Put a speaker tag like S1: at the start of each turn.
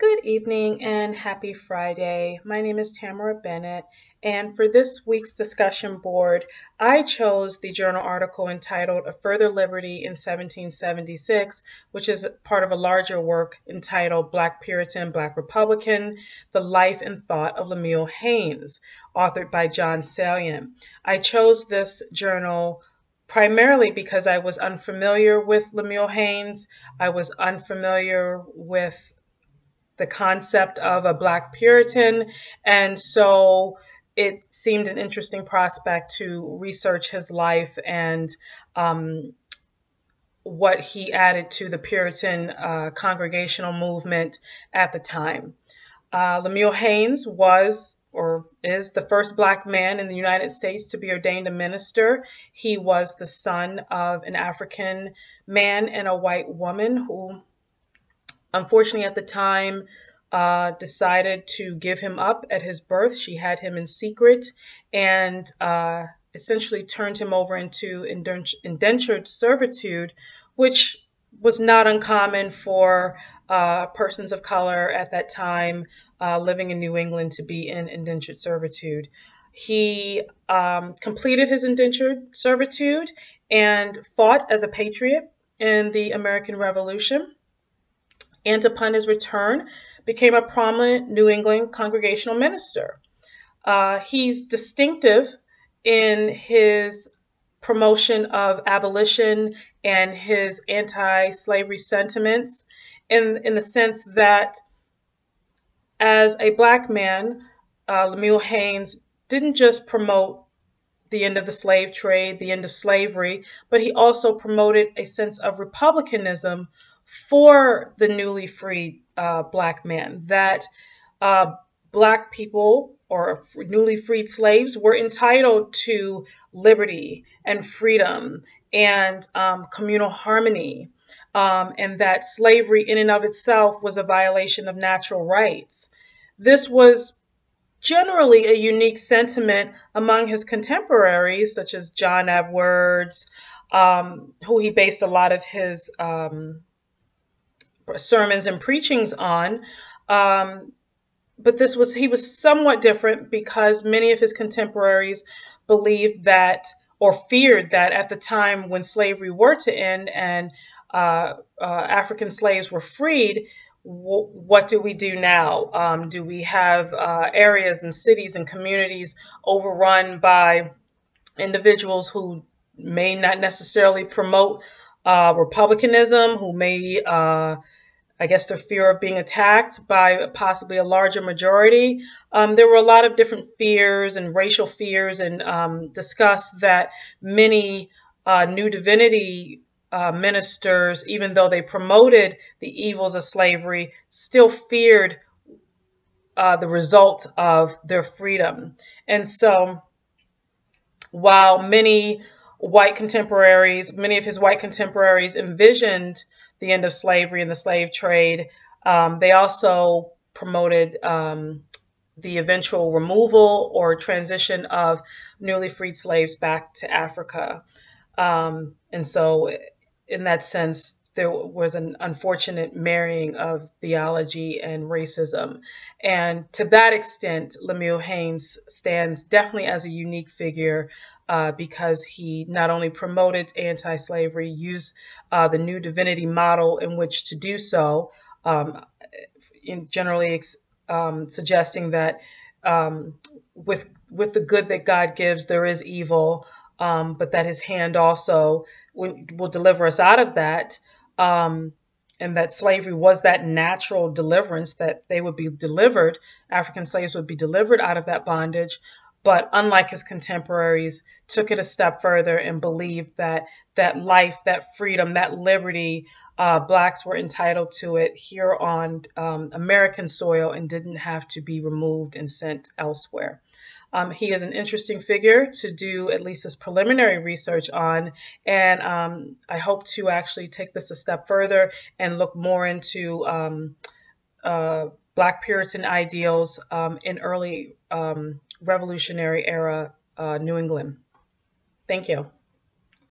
S1: Good evening and happy Friday. My name is Tamara Bennett, and for this week's discussion board, I chose the journal article entitled A Further Liberty in 1776, which is part of a larger work entitled Black Puritan, Black Republican The Life and Thought of Lemuel Haynes, authored by John Saillant. I chose this journal primarily because I was unfamiliar with Lemuel Haynes. I was unfamiliar with the concept of a Black Puritan. And so it seemed an interesting prospect to research his life and um, what he added to the Puritan uh, congregational movement at the time. Uh, Lemuel Haynes was or is the first black man in the United States to be ordained a minister. He was the son of an African man and a white woman who unfortunately, at the time, uh, decided to give him up at his birth. She had him in secret and uh, essentially turned him over into indentured servitude, which was not uncommon for uh, persons of color at that time uh, living in New England to be in indentured servitude. He um, completed his indentured servitude and fought as a patriot in the American Revolution and upon his return became a prominent New England congregational minister. Uh, he's distinctive in his promotion of abolition and his anti-slavery sentiments in, in the sense that as a black man, uh, Lemuel Haynes didn't just promote the end of the slave trade, the end of slavery, but he also promoted a sense of republicanism for the newly freed uh, black man that uh, black people or newly freed slaves were entitled to liberty and freedom and um, communal harmony, um, and that slavery in and of itself was a violation of natural rights. This was generally a unique sentiment among his contemporaries, such as John Edwards, um, who he based a lot of his um, sermons and preachings on. Um, but this was he was somewhat different because many of his contemporaries believed that or feared that at the time when slavery were to end and uh, uh, African slaves were freed, what do we do now? Um, do we have uh, areas and cities and communities overrun by individuals who may not necessarily promote uh, republicanism, who may uh, I guess the fear of being attacked by possibly a larger majority. Um, there were a lot of different fears and racial fears, and um, discussed that many uh, new divinity uh, ministers, even though they promoted the evils of slavery, still feared uh, the result of their freedom. And so, while many white contemporaries, many of his white contemporaries envisioned the end of slavery and the slave trade. Um, they also promoted um, the eventual removal or transition of newly freed slaves back to Africa. Um, and so, in that sense, there was an unfortunate marrying of theology and racism. And to that extent, Lemuel Haynes stands definitely as a unique figure uh, because he not only promoted anti slavery, used uh, the new divinity model in which to do so, um, generally um, suggesting that um, with, with the good that God gives, there is evil. Um, but that his hand also will, will deliver us out of that um, and that slavery was that natural deliverance that they would be delivered, African slaves would be delivered out of that bondage. But unlike his contemporaries, took it a step further and believed that that life, that freedom, that liberty, uh, blacks were entitled to it here on um, American soil and didn't have to be removed and sent elsewhere. Um, he is an interesting figure to do at least this preliminary research on, and um, I hope to actually take this a step further and look more into um, uh, Black Puritan ideals um, in early um, Revolutionary era uh, New England. Thank you.